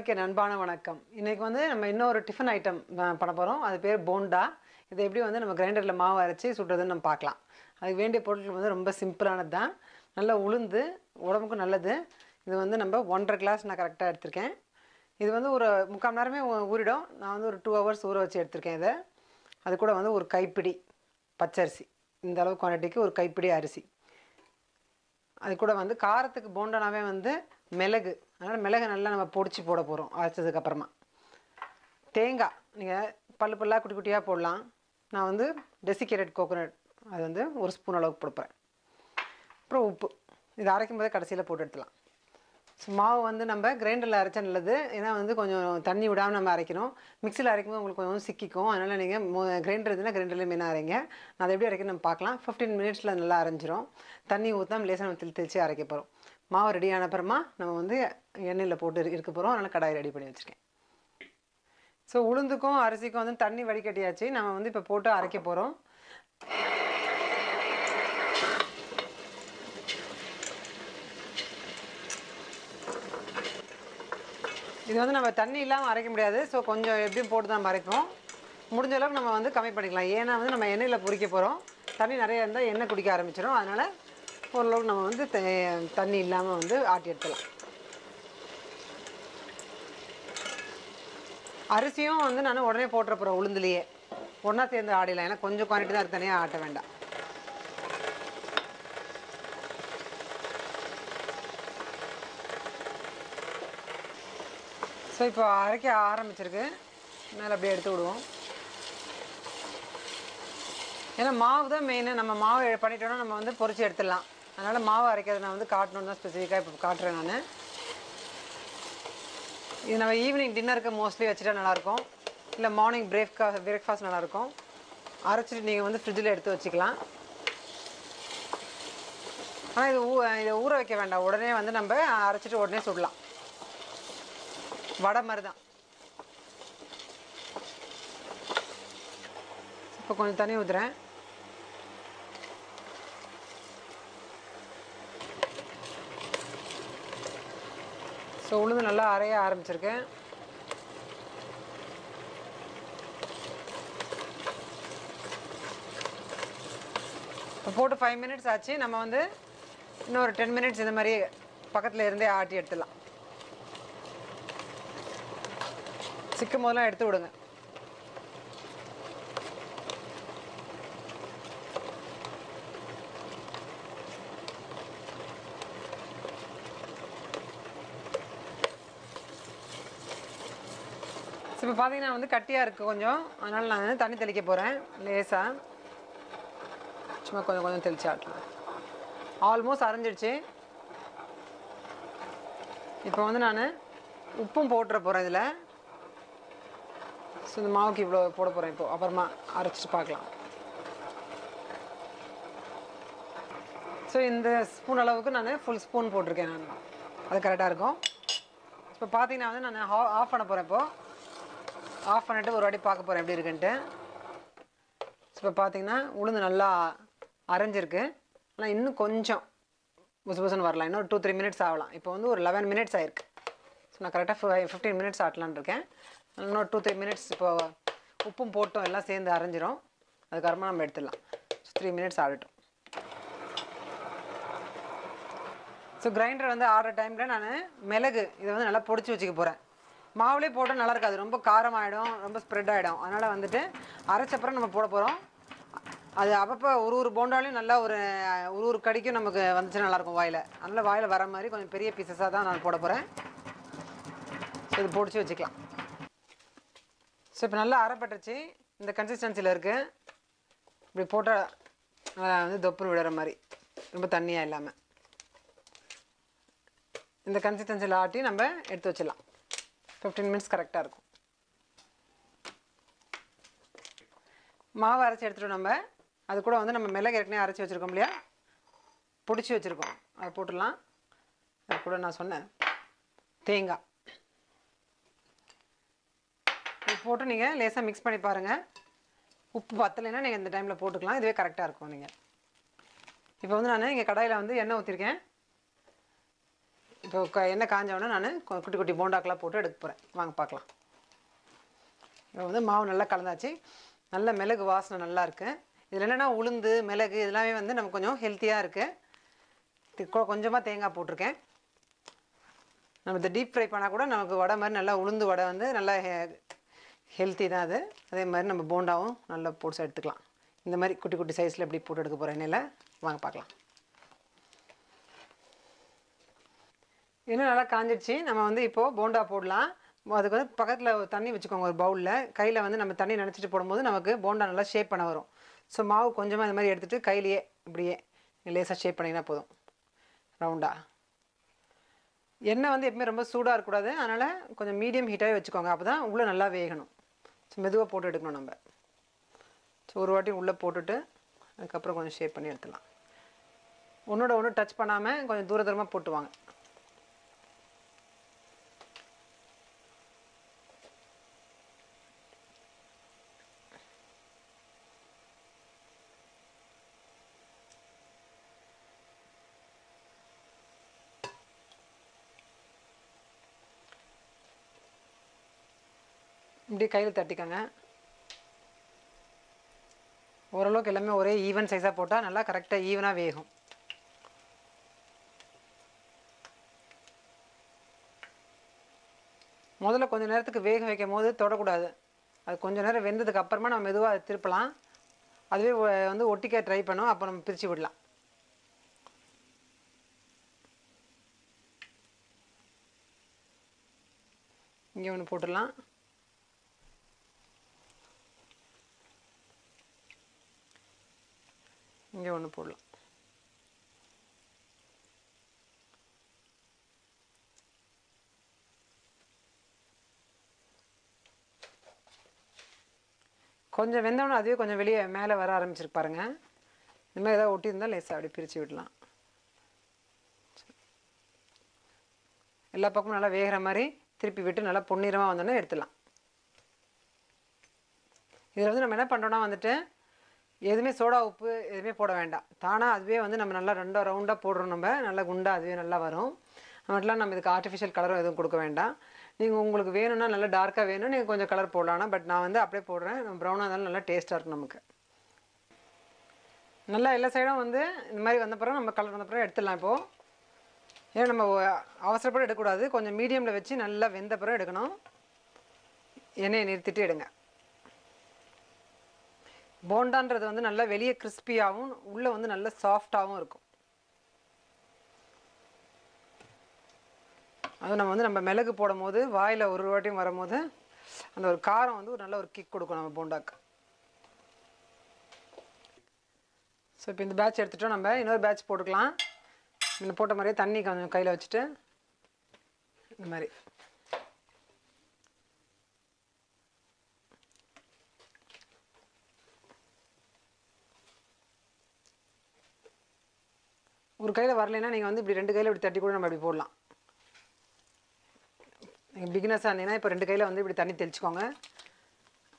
அனைவருக்கு என் அன்பான வணக்கம். இன்றைக்கி வந்து நம்ம இன்னொரு டிஃபன் ஐட்டம் பண்ண போகிறோம் அது பேர் போண்டா. இதை எப்படி வந்து நம்ம கிரைண்டரில் மாவு அரைச்சி சுடுறதுன்னு நம்ம பார்க்கலாம். அதுக்கு வேண்டிய பொருட்கள் வந்து ரொம்ப சிம்பிளானது தான் நல்லா உளுந்து உடம்புக்கும் நல்லது. இது வந்து நம்ம ஒன்றரை கிளாஸ் நான் கரெக்டாக எடுத்திருக்கேன். இது வந்து ஒரு முக்கால் மணி நேரமே ஊறிடும். நான் வந்து ஒரு டூ ஹவர்ஸ் ஊற வச்சு எடுத்திருக்கேன் இதை. அது கூட வந்து ஒரு கைப்பிடி பச்சரிசி. இந்த அளவு குவான்டிட்டிக்கு ஒரு கைப்பிடி அரிசி. அது கூட வந்து காரத்துக்கு போண்டனாவே வந்து மிளகு. அதனால் மிளகு நல்லா நம்ம பொடிச்சு போட போகிறோம் அரைச்சதுக்கப்புறமா. தேங்காய் நீங்கள் பல்லு பல்லாக குட்டி குட்டியாக போடலாம். நான் வந்து டெசிகேட்டட் கோகோனட் அது வந்து ஒரு ஸ்பூன் அளவுக்கு போடுப்பேன் அப்புறம் உப்பு இது அரைக்கும் போதே கடைசியில் போட்டு எடுத்துலாம் ஸோ மாவு வந்து நம்ம கிரைண்டரில் அரைச்சா நல்லது ஏன்னா வந்து கொஞ்சம் தண்ணி விடாமல் நம்ம அரைக்கணும். மிக்சியில் அரைக்கும்போது உங்களுக்கு கொஞ்சம் சிக்கிக்கும். அதனால் நீங்கள் கிரைண்டர் இருந்துன்னா கிரைண்டர்லேயே மெயினாக அரைங்க. நான் அதை எப்படி அரைக்கணும் நம்ம பார்க்கலாம். ஃபிஃப்டீன் மினிட்ஸில் நல்லா அரைஞ்சிரும். தண்ணி ஊற்றாமல் லேசாக நம்ம தெளி தெளித்து அரைக்க போகிறோம் மாவு ரெடி ஆன அப்புறமா நம்ம வந்து எண்ணெயில் போட்டு இருக்க போகிறோம் அதனால் கடாய் ரெடி பண்ணி வச்சுருக்கேன். ஸோ உளுந்துக்கும் அரிசிக்கும் வந்து தண்ணி வடிகட்டியாச்சு. நம்ம வந்து இப்போ போட்டு அரைக்க போகிறோம் இது வந்து நம்ம தண்ணி இல்லாமல் அரைக்க முடியாது. ஸோ கொஞ்சம் எப்படியும் போட்டு தான் அரைக்கும் அரைப்போம். முடிஞ்ச அளவுக்கு நம்ம வந்து கம்மி பண்ணிக்கலாம். ஏன்னா வந்து நம்ம எண்ணெயில் பொறிக்க போகிறோம் தண்ணி நிறைய இருந்தால் எண்ணெய் குடிக்க ஆரம்பிச்சிடும் அதனால் ஓரளவுக்கு நம்ம வந்து த- தண்ணி இல்லாமல் வந்து ஆட்டி எடுத்துக்கலாம் அரிசியும் வந்து நான் உடனே போட்டுற போகிறேன் உளுந்துலேயே. ஒன்றா சேர்ந்து ஆடிடலாம் ஏன்னா கொஞ்சம் குவான்டிட்டி தான் தனியாக ஆட்ட வேண்டாம். ஸோ இப்போ அரைக்க ஆரம்பிச்சிருக்கு. மேலே அப்படியே எடுத்து விடுவோம். ஏன்னா மாவு தான் மெயின் நம்ம மாவு பண்ணிட்டோன்னா நம்ம வந்து பொரிச்சு எடுத்துடலாம். அதனால் மாவு அரைக்கிறது நான் வந்து காட்டணும்னு தான் ஸ்பெசிஃபிக்காக இப்போ காட்டுறேன் நான். இது நம்ம ஈவினிங் டின்னருக்கு மோஸ்ட்லி வச்சுட்டா நல்லாயிருக்கும். இல்லை மார்னிங் பிரேக்ஃபா பிரேக்ஃபாஸ்ட் நல்லாயிருக்கும். அரைச்சிட்டு நீங்கள் வந்து ஃப்ரிட்ஜில் எடுத்து வச்சுக்கலாம். ஆனால் இது ஊ இதை ஊற வைக்க வேண்டாம். உடனே வந்து நம்ம அரைச்சிட்டு உடனே சுடலாம். வடை மாதிரி தான் இப்போ கொஞ்சம் தண்ணி ஊற்றுறேன் ஸோ உளுந்து நல்லா அரைய ஆரம்பிச்சிருக்கேன். இப்போ போட்டு ஃபைவ் மினிட்ஸ் ஆச்சு. நம்ம வந்து இன்னும் ஒரு டென் மினிட்ஸ் இந்த மாதிரி பக்கத்தில் இருந்தே ஆட்டி எடுத்துடலாம். சிக்கும் போதெல்லாம் எடுத்து விடுங்க. இப்போ பார்த்தீங்கன்னா வந்து கட்டியாக இருக்குது கொஞ்சம். அதனால் நான் தண்ணி தெளிக்க போகிறேன் லேசாக சும்மா கொஞ்சம் கொஞ்சம் தெளிச்சு ஆட்டலாம் ஆல்மோஸ்ட் அரைஞ்சிடுச்சு. இப்போ வந்து நான் உப்பும் போட்டுற போகிறேன் இதில். ஸோ இந்த மாவுக்கு இவ்வளோ போட போகிறேன் இப்போ. அப்புறமா அரைச்சிட்டு பார்க்கலாம் ஸோ இந்த ஸ்பூன் அளவுக்கு நான் ஃபுல் ஸ்பூன் போட்டிருக்கேன் நான். அது கரெக்டாக இருக்கும். இப்போ பார்த்தீங்கன்னா வந்து நான் ஆஃப் பண்ண போகிறேன் இப்போது ஆஃப் பண்ணிட்டு ஒரு வாட்டி பார்க்க போகிறேன் எப்படி இருக்குன்ட்டு? இப்போ பார்த்தீங்கன்னா உளுந்து நல்லா அரைஞ்சிருக்கு. ஆனால் இன்னும் கொஞ்சம் புசு புசுன்னு வரலாம். இன்னும் டூ த்ரீ மினிட்ஸ் ஆகலாம். இப்போ வந்து ஒரு லெவன் மினிட்ஸ் ஆயிருக்கு. ஸோ நான் கரெக்டாக ஃபிஃப்டீன் மினிட்ஸ் ஆட்டலான்னு இருக்கேன். இன்னும் டூ த்ரீ மினிட்ஸ் இப்போது உப்பும் போட்டோம் எல்லாம் சேர்ந்து அரைஞ்சிரும். அதுக்கப்புறமா நம்ம எடுத்துடலாம். த்ரீ மினிட்ஸ் ஆகட்டும். ஸோ கிரைண்டர் வந்து ஆடுற டைமில் நான் மிளகு இதை வந்து நல்லா பொடிச்சு வச்சுக்க போகிறேன் மாவுலேயே போட்டால் நல்லா இருக்காது. ரொம்ப காரம் ஆகிடும் ரொம்ப ஸ்ப்ரெட் ஆகிடும் அதனால் வந்துட்டு அரைச்சப்புறம் நம்ம போட போகிறோம் அது அப்பப்போ ஒரு ஒரு போண்டாலையும் நல்லா ஒரு ஒரு ஒரு கடிக்கும் நமக்கு வந்துச்சுன்னா நல்லாயிருக்கும் வாயில். அதனால் வாயில் வர மாதிரி கொஞ்சம் பெரிய பீசஸாக தான் நான் போட போகிறேன் ஸோ இது பொடிச்சு வச்சுக்கலாம். ஸோ இப்போ நல்லா அரைப்பட்டுருச்சு. இந்த கன்சிஸ்டன்சியில் இருக்குது இப்படி போட்டால் நல்லா வந்து தொப்புன்னு விடுற மாதிரி. ரொம்ப தண்ணியாக இல்லாமல் இந்த கன்சிஸ்டன்சியில் ஆட்டி நம்ம எடுத்து வச்சிடலாம். ஃபிஃப்டீன் மினிட்ஸ் கரெக்டாக இருக்கும். மாவு அரைச்சி எடுத்துகிட்டோம் நம்ம. அது கூட வந்து நம்ம மிளகு ஏற்கனவே அரைச்சி வச்சுருக்கோம் இல்லையா? பிடிச்சி வச்சுருக்கோம். அதை போட்டுடலாம். அது கூட நான் சொன்னேன். தேங்காய். இது போட்டு நீங்கள் லேசாக மிக்ஸ் பண்ணி பாருங்கள் உப்பு பத்தலைன்னா நீங்கள் இந்த டைமில் போட்டுக்கலாம். இதுவே கரெக்டாக இருக்கும் நீங்கள் இப்போ வந்து நான் இங்கே கடாயில் வந்து எண்ணெய் ஊற்றிருக்கேன் இப்போ க எண்ணெய் காஞ்சவொடனே நான் குட்டி குட்டி போண்டாக்கெலாம் போட்டு எடுக்க போகிறேன் வாங்க பார்க்கலாம். இப்போ வந்து மாவு நல்லா கலந்தாச்சு. நல்ல மிளகு வாசனை நல்லா இருக்குது இதில் என்னென்னா உளுந்து மிளகு இதெல்லாமே வந்து நமக்கு கொஞ்சம் ஹெல்த்தியாக இருக்குது கொஞ்சமாக தேங்காய் போட்டிருக்கேன். நம்ம இந்த டீப் ஃப்ரை பண்ணால் கூட நமக்கு வடை மாதிரி நல்லா உளுந்து வடை வந்து நல்லா ஹெல்த்தி தான் அது. அதே மாதிரி நம்ம போண்டாவும் நல்லா போட்டு எடுத்துக்கலாம். இந்த மாதிரி குட்டி குட்டி சைஸில் எப்படி போட்டு எடுக்க போகிறேன் எண்ணெயில். வாங்க பார்க்கலாம். இன்னும் நல்லா காஞ்சிடுச்சு. நம்ம வந்து இப்போது போண்டா போடலாம். அதுக்கு வந்து பக்கத்தில் தண்ணி வச்சுக்கோங்க ஒரு பவுலில் கையில் வந்து நம்ம தண்ணி நினச்சிட்டு போடும்போது நமக்கு போண்டா நல்லா ஷேப் பண்ண வரும். ஸோ மாவு கொஞ்சமாக இந்த மாதிரி எடுத்துகிட்டு கையிலேயே இப்படியே லேசாக ஷேப் பண்ணிங்கன்னா போதும். ரவுண்டாக எண்ணெய் வந்து எப்பவுமே ரொம்ப சூடாக இருக்கக்கூடாது. அதனால் கொஞ்சம் மீடியம் ஹீட்டாகவே வச்சுக்கோங்க. அப்போ தான் உள்ளே நல்லா வேகணும். ஸோ மெதுவாக போட்டு எடுக்கணும் நம்ம. ஸோ ஒரு வாட்டி உள்ளே போட்டுட்டு அதுக்கப்புறம் கொஞ்சம் ஷேப் பண்ணி எடுத்துடலாம். ஒன்றோட ஒன்று டச் பண்ணாமல் கொஞ்சம் தூர தூரமாக போட்டுவாங்க. இப்படி கையில் தட்டிக்கோங்க. ஓரளவுக்கு எல்லாமே ஒரே ஈவன் சைஸாக போட்டால் நல்லா கரெக்டாக ஈவனாக வேகும். முதல்ல கொஞ்சம் நேரத்துக்கு வேக வைக்கும் போது தொடக்கூடாது. அது கொஞ்சம் நேரம் வெந்ததுக்கு அப்புறமா நம்ம மெதுவாக அதை திருப்பலாம். அதுவே வந்து ஒட்டிக்க ட்ரை பண்ணோம். அப்போ நம்ம பிரித்து விடலாம். இங்கே ஒன்று போட்டுடலாம். இங்கே ஒன்று போடலாம். கொஞ்சம் வெந்தோடனே அதுவே கொஞ்சம் வெளியே மேலே வர ஆரம்பிச்சிருக்கு பாருங்க. இந்த மாதிரி ஏதாவது ஒட்டியிருந்தால் லேசாக அப்படி பிரித்து விடலாம். எல்லா பக்கமும் நல்லா வேகிற மாதிரி திருப்பி விட்டு நல்லா பொன்னிறமாக வந்தோன்னே எடுத்துடலாம். இதில் வந்து நம்ம என்ன பண்ணுறோன்னா வந்துட்டு எதுவுமே சோடா உப்பு எதுவுமே போட வேண்டாம். தானாக அதுவே வந்து நம்ம நல்லா ரெண்டோ ரவுண்டாக போடுறோம் நம்ம. நல்லா குண்டாக அதுவே நல்லா வரும். மட்டும் நம்ம இதுக்கு ஆர்டிஃபிஷியல் கலரும் எதுவும் கொடுக்க வேண்டாம். நீங்கள் உங்களுக்கு வேணும்னா நல்லா டார்க்காக வேணும் நீங்கள் கொஞ்சம் கலர் போடலாம். பட் நான் வந்து அப்படியே போடுறேன். ப்ரௌனாக இருந்தாலும் நல்லா டேஸ்ட்டாக இருக்கும் நமக்கு. நல்லா எல்லா சைடும் வந்து இந்த மாதிரி வந்த பிறகு நம்ம கலர் வந்த பிறகு எடுத்துடலாம் இப்போது ஏன்னா நம்ம அவசரப்பட எடுக்கக்கூடாது. கொஞ்சம் மீடியமில் வச்சு நல்லா வெந்த பிறகு எடுக்கணும். எண்ணெயை நிறுத்திட்டு எடுங்க. போண்டான்றது வந்து நல்லா வெளியே கிறிஸ்பியாகவும் உள்ளே வந்து நல்ல சாஃப்டாகவும் இருக்கும். அது நம்ம வந்து நம்ம மிளகு போடும் போது வாயில் ஒரு வாட்டியும் வரும்போது அந்த ஒரு காரம் வந்து ஒரு நல்ல ஒரு கிக் கொடுக்கும் நம்ம போண்டாக்கு. ஸோ இப்போ இந்த பேட்ச் எடுத்துகிட்டோம் நம்ம இன்னொரு பேட்ச் போட்டுக்கலாம். இதில் போட்ட மாதிரியே தண்ணி கொஞ்சம் கையில் வச்சுட்டு இந்த மாதிரி. ஒரு கையில் வரலைன்னா நீங்கள் வந்து இப்படி ரெண்டு கையில் இப்படி தட்டி கூட நம்ம இப்படி போடலாம். நீங்கள் பிகினஸாக இருந்தீங்கன்னா இப்போ ரெண்டு கையில் வந்து இப்படி தண்ணி தெளிச்சுக்கோங்க.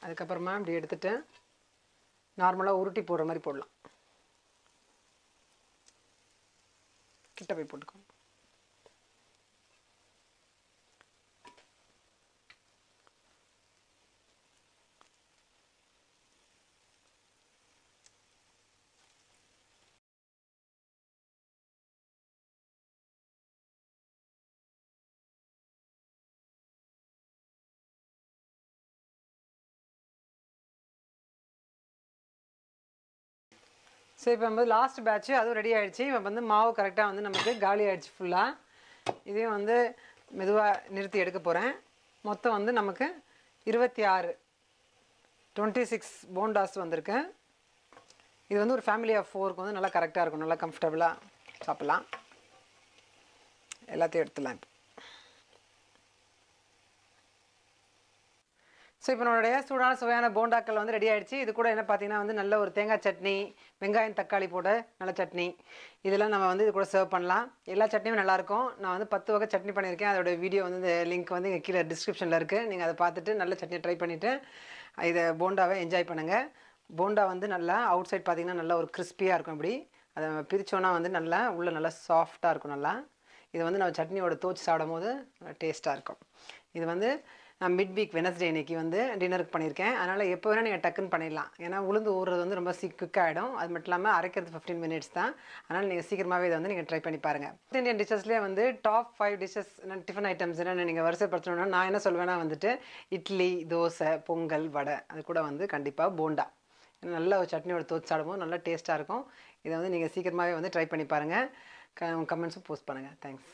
அதுக்கப்புறமா இப்படி எடுத்துட்டு நார்மலாக உருட்டி போடுற மாதிரி போடலாம். கிட்ட போய் போட்டுக்கோங்க. சரி இப்போ வந்து லாஸ்ட் பேட்ச்சு அதுவும் ரெடி ஆகிடுச்சு இப்போ வந்து மாவு கரெக்டாக வந்து நமக்கு காலி ஆகிடுச்சு ஃபுல்லாக இதையும் வந்து மெதுவாக நிறுத்தி எடுக்க போகிறேன் மொத்தம் வந்து நமக்கு இருபத்தி ஆறு டுவெண்ட்டி சிக்ஸ் போண்டாஸ் வந்திருக்கு. இது வந்து ஒரு ஃபேமிலி ஆஃப் ஃபோருக்கு வந்து நல்லா கரெக்டாக இருக்கும். நல்லா கம்ஃபர்டபுளாக சாப்பிட்லாம். எல்லாத்தையும் எடுத்துடலாம் இப்போ. ஸோ இப்போ நம்மளுடைய சூடான சுவையான போண்டாக்கள் வந்து ரெடி ஆகிடுச்சு இது கூட என்ன பார்த்தீங்கன்னா வந்து நல்ல ஒரு தேங்காய் சட்னி வெங்காயம் தக்காளி போட நல்ல சட்னி. இதெல்லாம் நம்ம வந்து இது கூட சர்வ் பண்ணலாம். எல்லா சட்னியும் நல்லாயிருக்கும் நான் வந்து பத்து வகை சட்னி பண்ணியிருக்கேன். அதோட வீடியோ வந்து இந்த லிங்க் வந்து இங்கே கீழே டிஸ்கிரிப்ஷனில் இருக்குது நீங்கள் அதை பார்த்துட்டு நல்ல சட்னி ட்ரை பண்ணிவிட்டு இதை போண்டாவை என்ஜாய் பண்ணுங்கள் போண்டா வந்து நல்லா அவுட் சைட் பார்த்திங்கன்னா நல்லா ஒரு கிறிஸ்பியாக இருக்கும் இப்படி. அதை பிரித்தோன்னா வந்து நல்லா உள்ளே நல்லா சாஃப்டாக இருக்கும் நல்லா. இது வந்து நம்ம சட்னியோட தோச்சு சாப்பிடும் போது டேஸ்ட்டாக இருக்கும். இது வந்து நான் மிட் வீக் வெனஸ்டே இன்னைக்கு வந்து டின்னருக்கு பண்ணியிருக்கேன். அதனால் எப்போ வேணால் நீங்கள் டக்குன்னு பண்ணிடலாம். ஏன்னா உளுந்து ஊறுறது வந்து ரொம்ப சீக் குக்காகிடும் அது மட்டும் இல்லாமல் அரைக்கிறது ஃபிஃப்டீன் மினிட்ஸ் தான். அதனால் நீங்கள் சீக்கிரமாகவே இதை வந்து நீங்கள் ட்ரை பண்ணி பாருங்கள் நார்த் இந்தியன் டிஷ்ஷஸ்லேயே வந்து top five dishes tiffin items என்னென்னு நீங்கள் வரிசைப்படுத்தணும்னா நான் என்ன சொல்வேன்னா வந்துட்டு இட்லி தோசை பொங்கல் வடை அது கூட வந்து கண்டிப்பாக போண்டா. நல்ல ஒரு சட்னியோட தோச்சு சாடும்போது நல்லா டேஸ்ட்டாக இருக்கும். இதை வந்து நீங்கள் சீக்கிரமாகவே வந்து ட்ரை பண்ணி பாருங்கள் க கமெண்ட்ஸும் போஸ்ட் பண்ணுங்கள் தேங்க்ஸ்